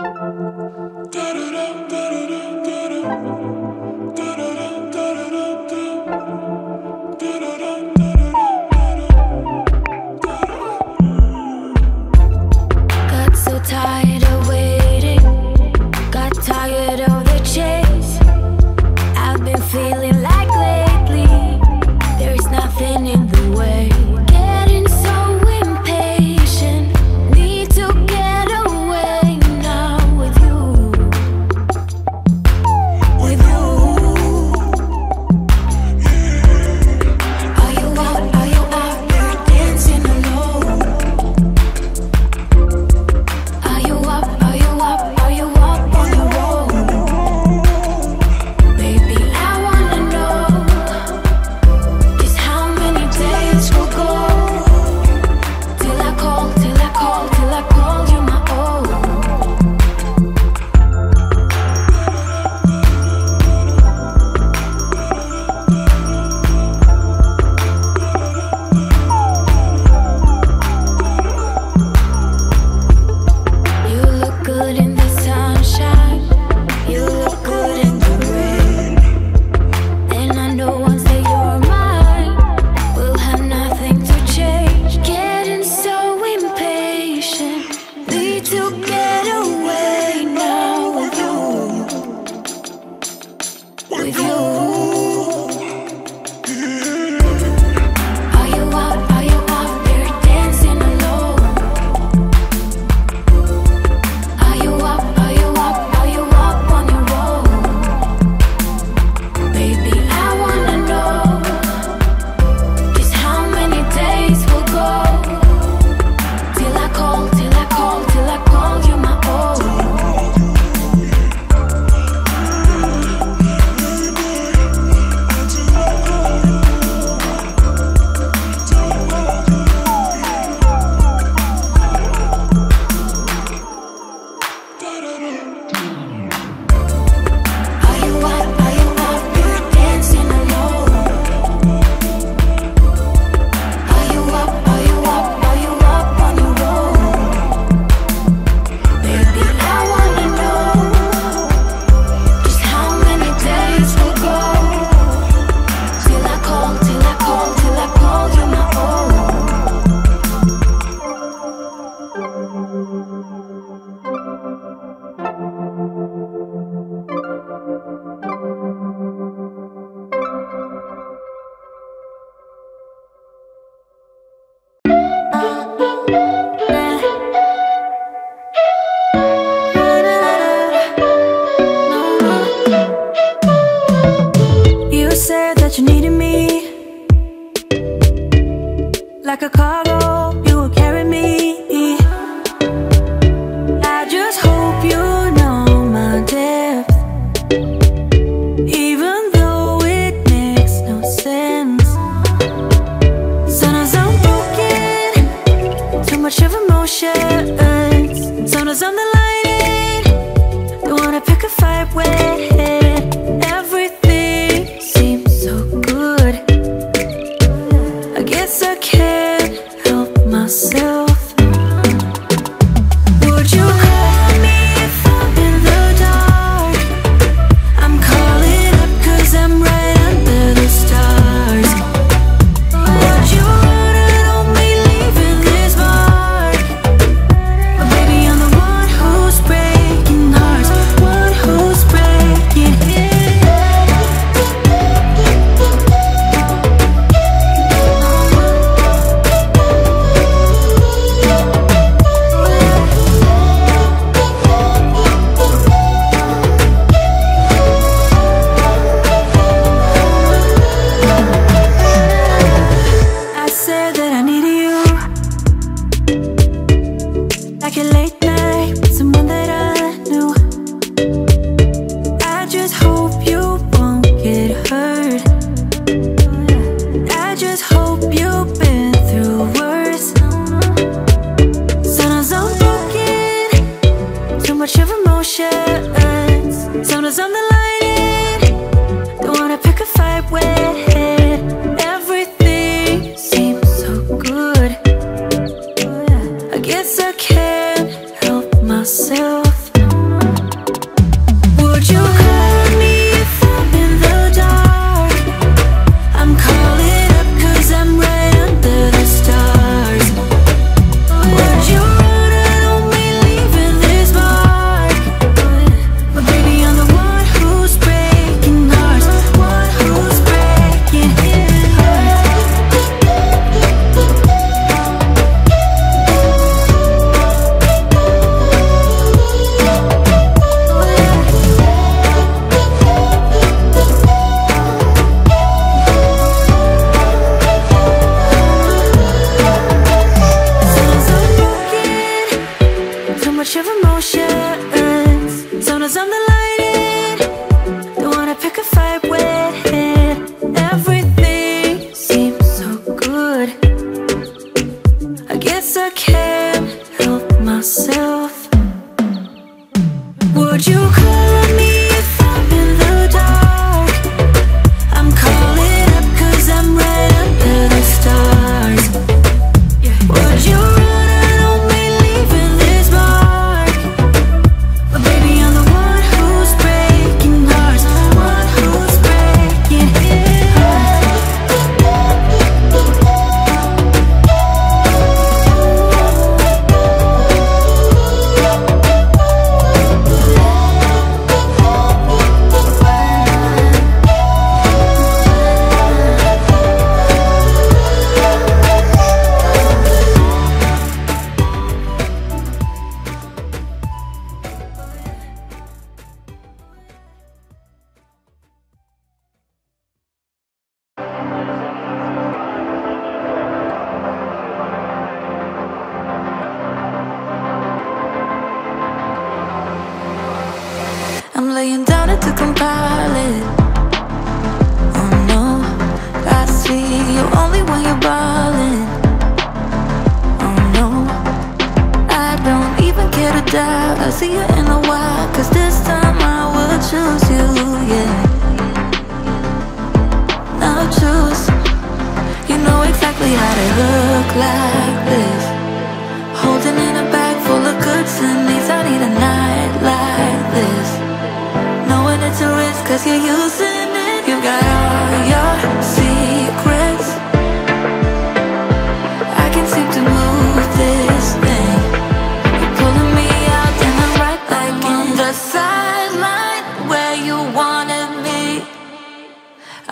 Got With you. Like a cargo,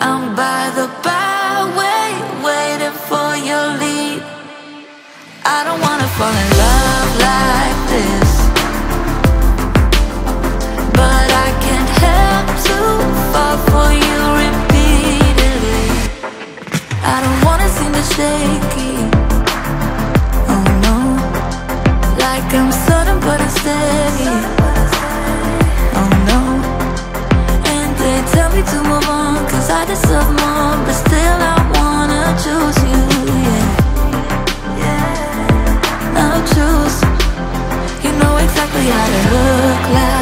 I'm by the byway, waiting for your lead. I don't wanna fall in love like this, but I can't help to fall for you repeatedly. I don't wanna seem to shaky. Oh no, like I'm sudden but I'm steady. this of mine, but still I wanna choose you, yeah. I choose. You know exactly how look like.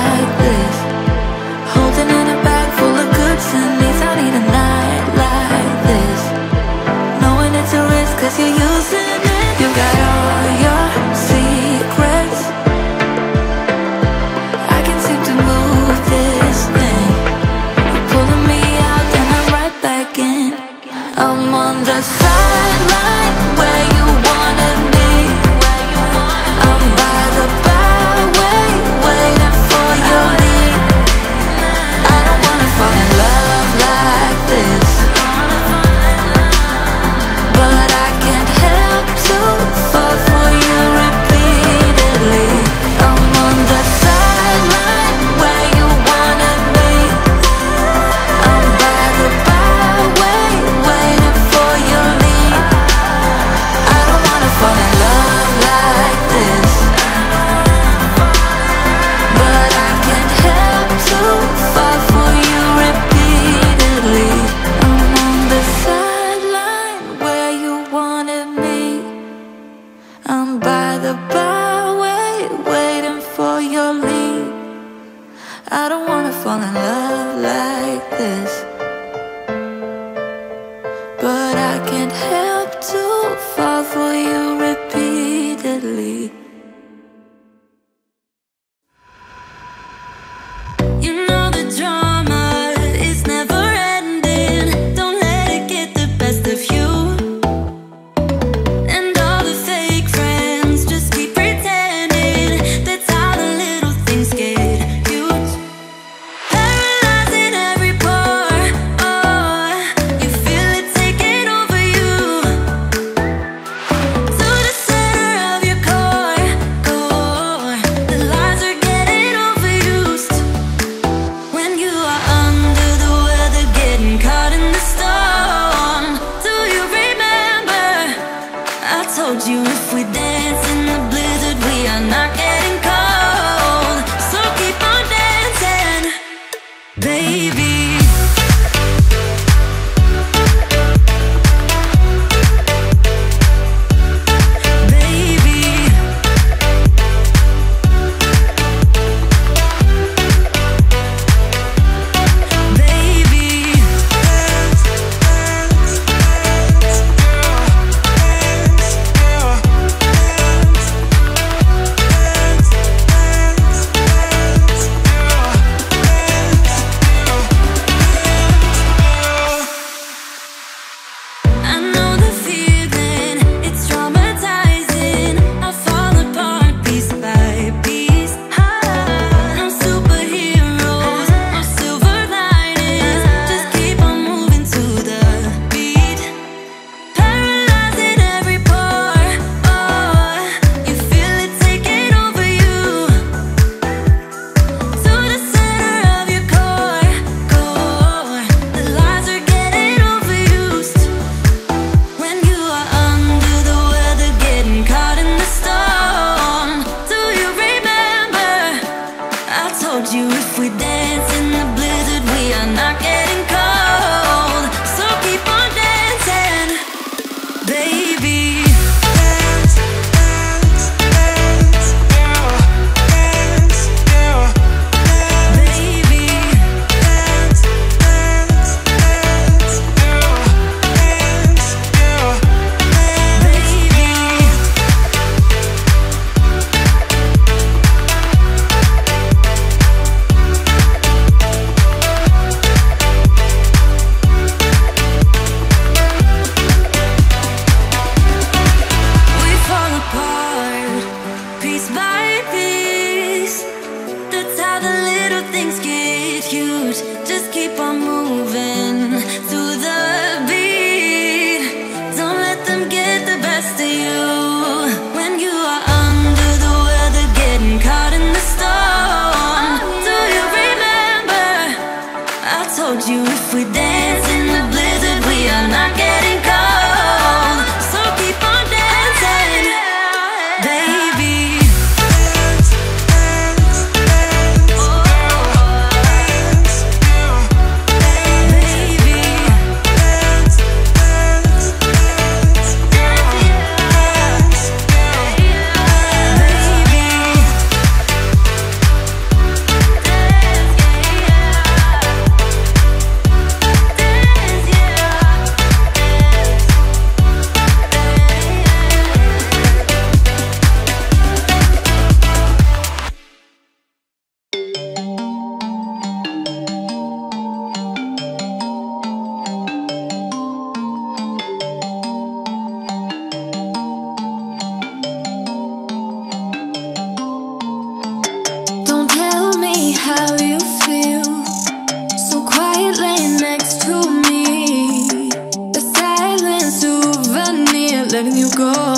letting you go.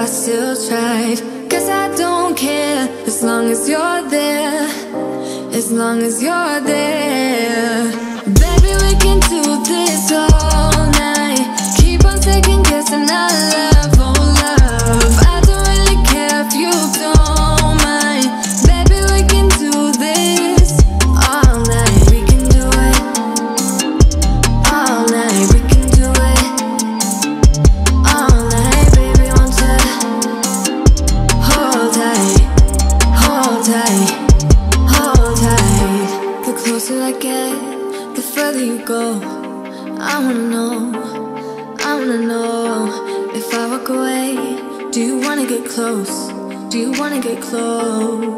I still tried. Cause I don't care as long as you're there. As long as you're there. Baby, we can do this all night. Keep on second guessing our love close.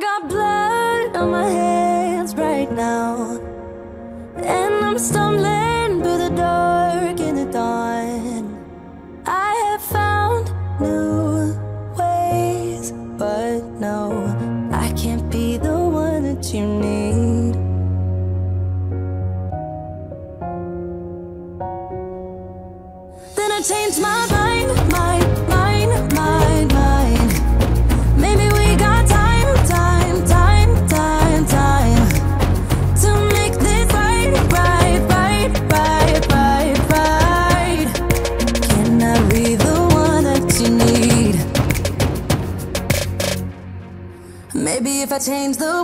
got blood on my hands right now, and I'm stumbling. change the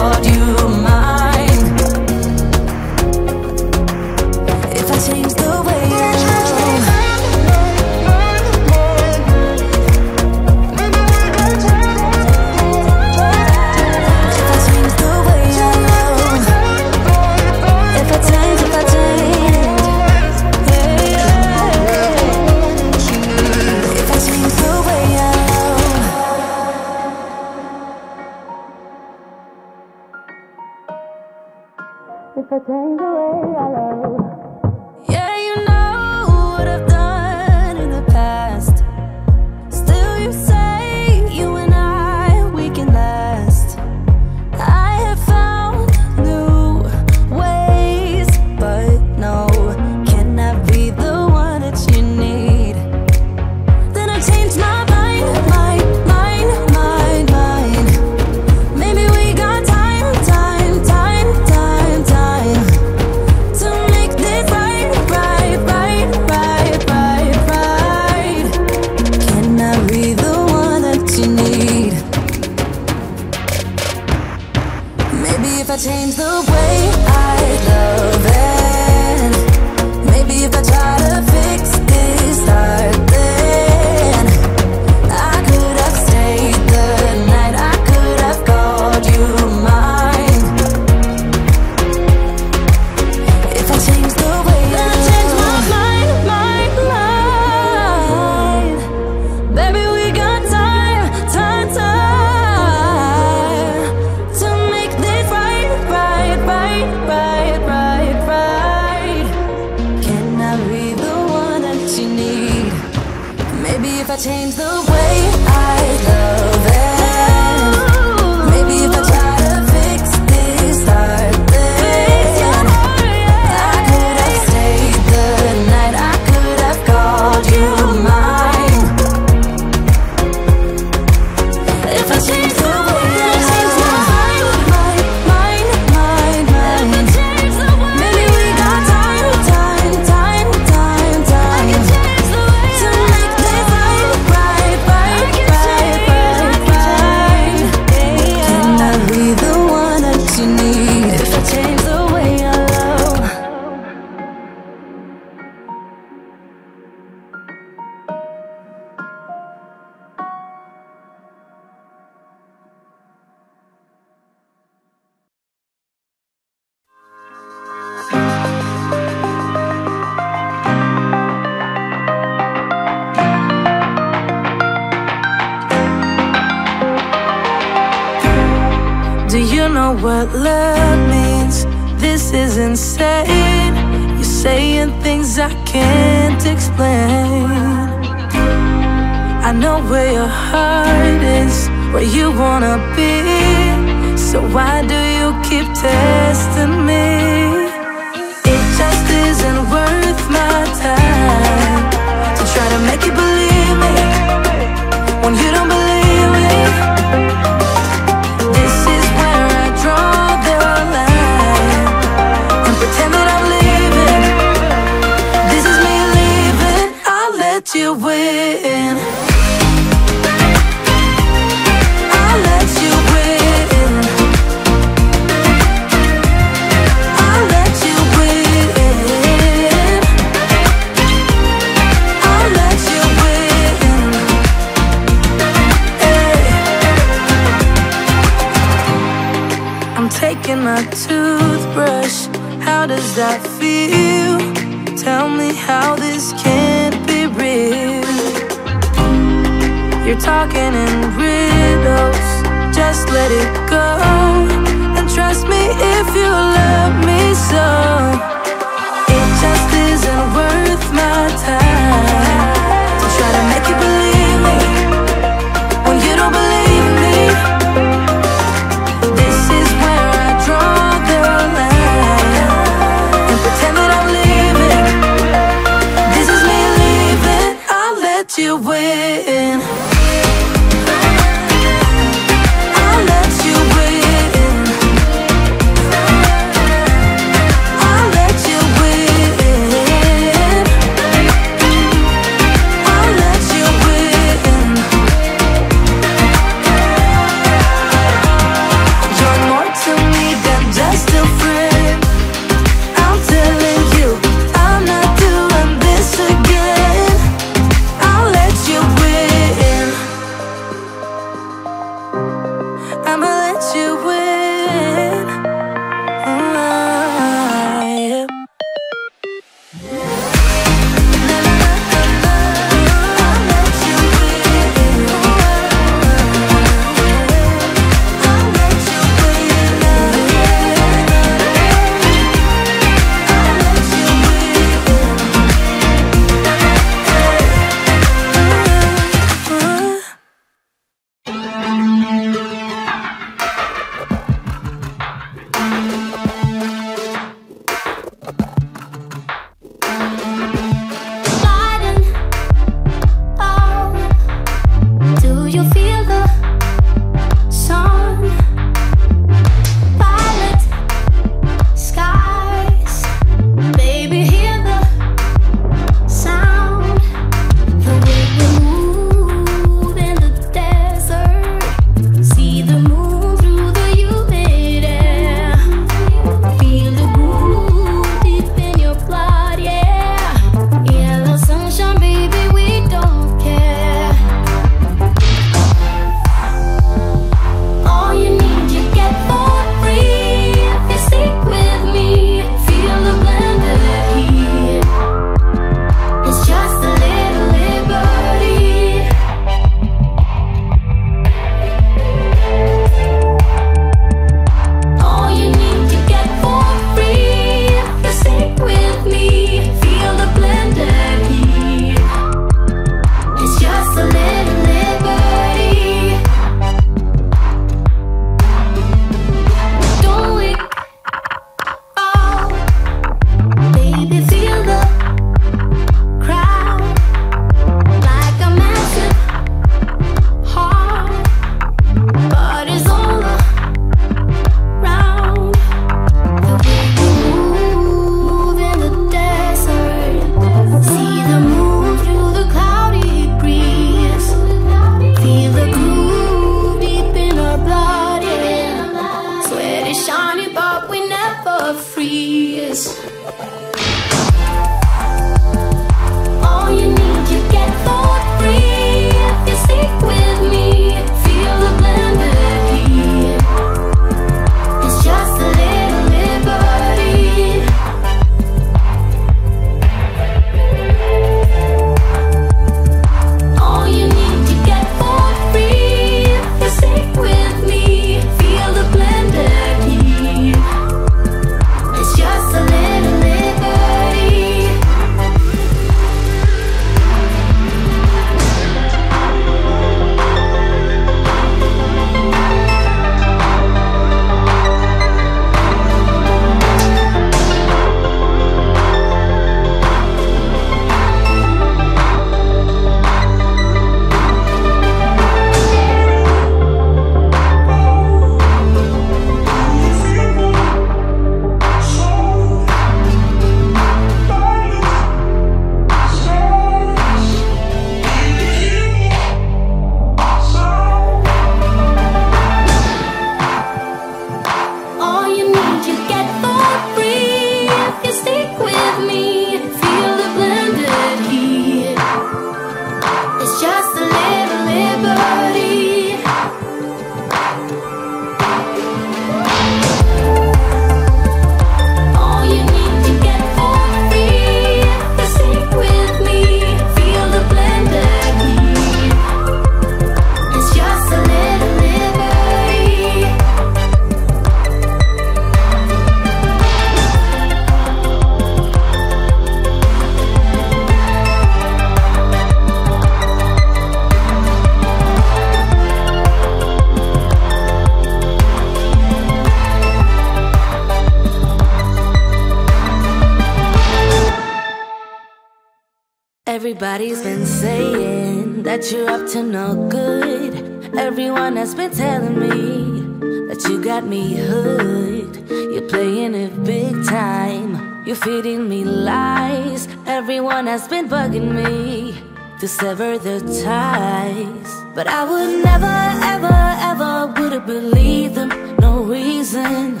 to sever the ties. But I would never, ever, ever would have believed them. No reason.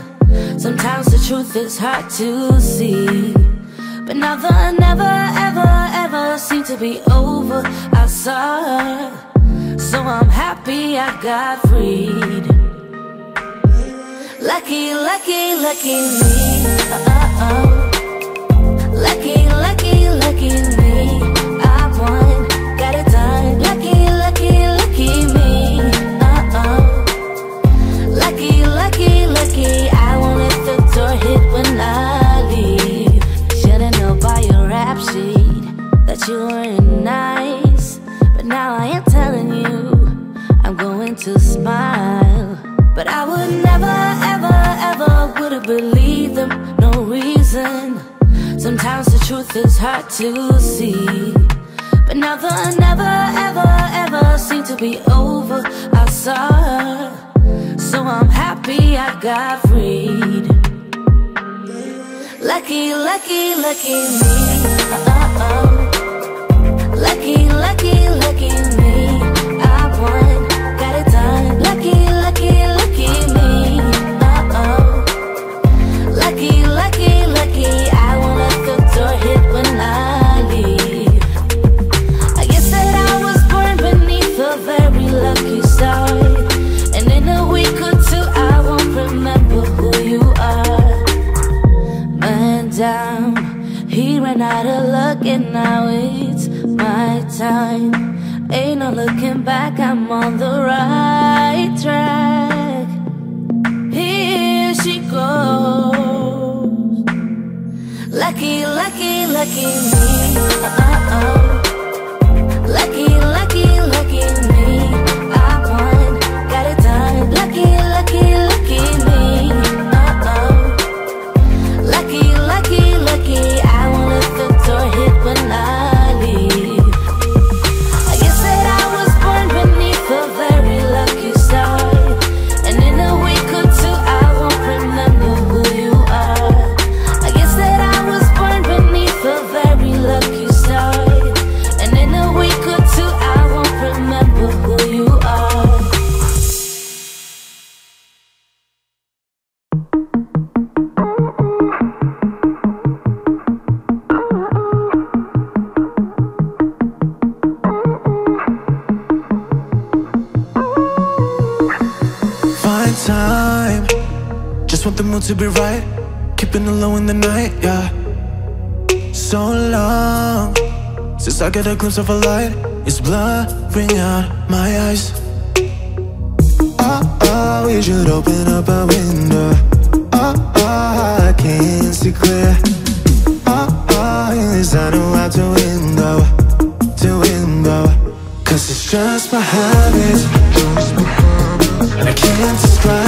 Sometimes the truth is hard to see. But never, never, ever, ever seemed to be over. I saw her. So I'm happy I got freed. Lucky, lucky, lucky me. Uh -oh. Lucky, lucky, lucky me. truth is hard to see. But never, never, ever, ever seem to be over. I saw her. So I'm happy I got freed. Lucky, lucky, lucky me. Uh -oh. Lucky, lucky, lucky me. went out of luck and now it's my time. Ain't no looking back, I'm on the right track. Here she goes. Lucky, lucky, lucky me. Uh -oh. Lucky alive. Cause I get a glimpse of a light. It's blurring out my eyes. Oh, oh, we should open up a window. Oh, I can't see clear. Oh, oh, yes, I know how to window To window. Cause it's just my habit. I can't describe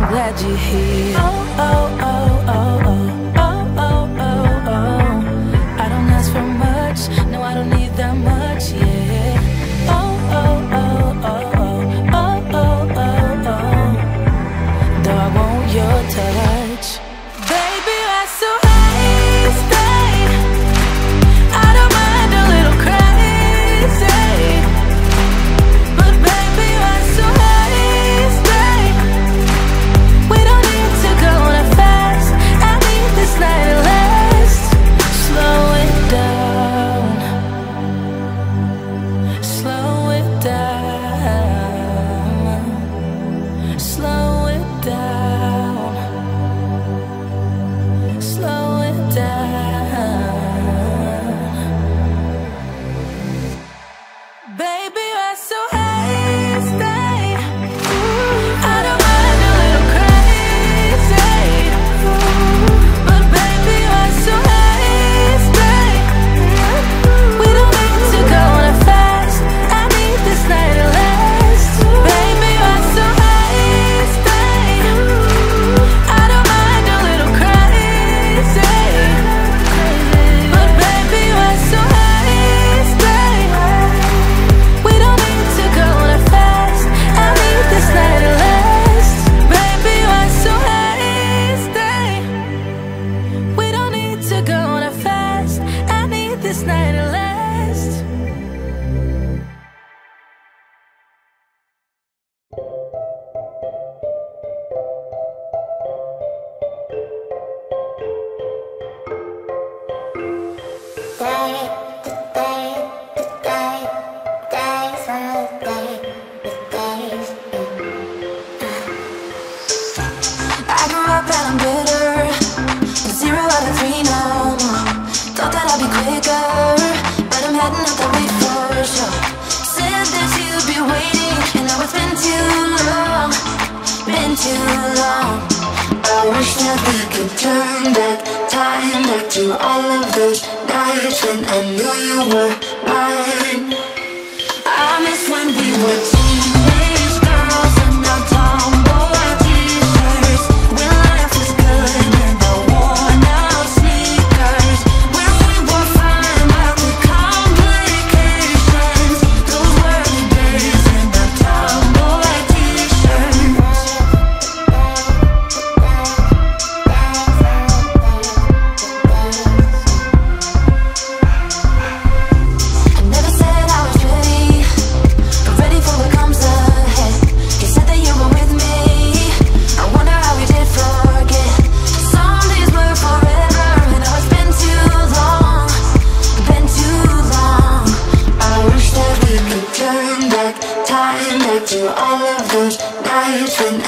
I'm glad you're here. Oh, oh, oh, oh, oh, sugar on a fast. I need this night to last. Nights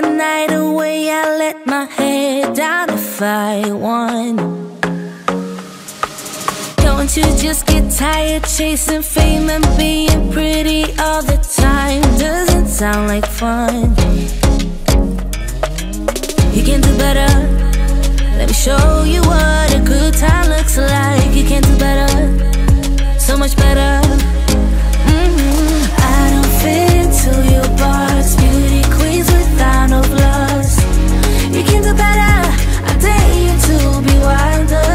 the night away. I let my head down if I won. Don't you just get tired chasing fame and being pretty all the time? Doesn't sound like fun. You can do better. Let me show you what a good time looks like. You can do better, so much better. Mhm. I don't fit into your box. Without no flaws. You can do better. I dare you to be wilder.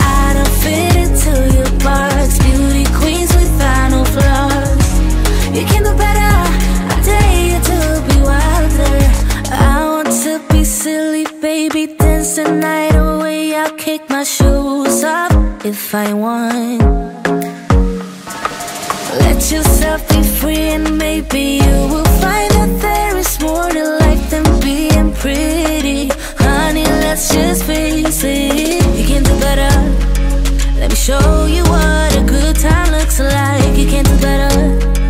I don't fit into your box. Beauty queens without no flaws. You can do better. I dare you to be wilder. I want to be silly, baby. Dance the night away. I'll kick my shoes off if I want. Let yourself be free and maybe you will find that there is more to life than being pretty. Honey, let's just face it. You can't do better. Let me show you what a good time looks like. You can't do better.